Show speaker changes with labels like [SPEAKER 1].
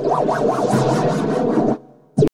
[SPEAKER 1] wow wow wow